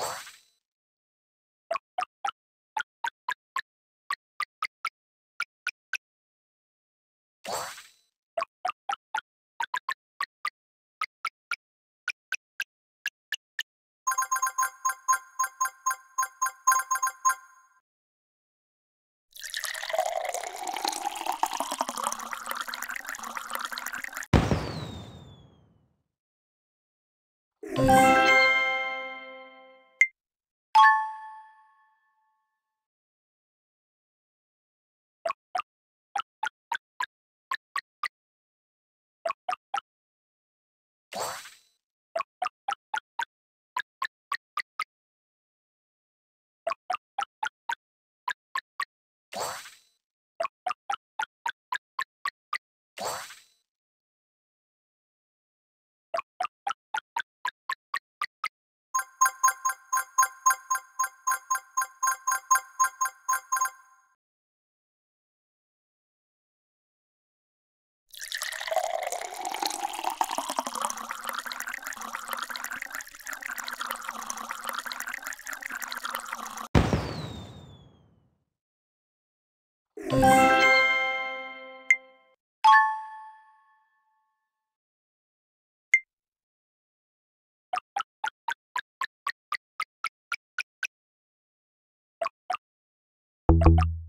you you